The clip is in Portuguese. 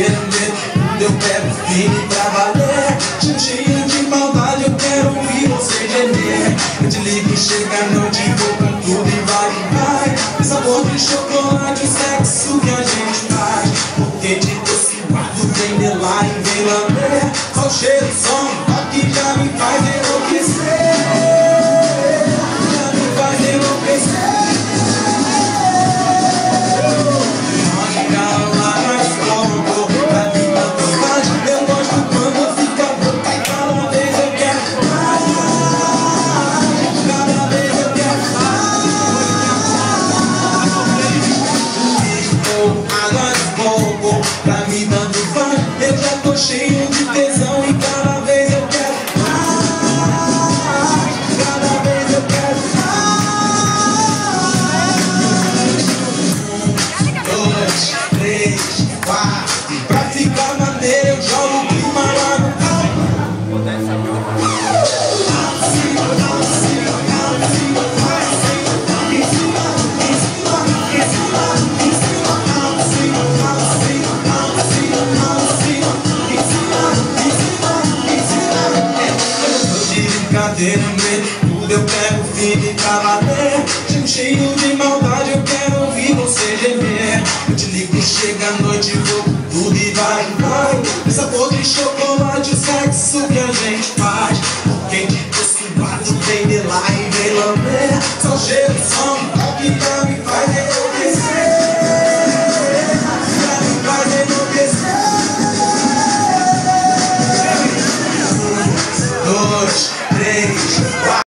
entender Eu quero firme pra valer. De dia de maldade eu quero ouvir você gemer Eu te ligo e chega a noite vou com tudo e vai vai. O sabor de chocolate, o sexo que a gente faz. Porque de doce guardo vem lá e vem lamber Só o cheiro, som Tudo eu pego firme pra bater Tipo cheio de maldade Eu quero ouvir você gemer. Eu te ligo, chega a noite chocolate, o sexo que a gente faz. Por quem disse vai?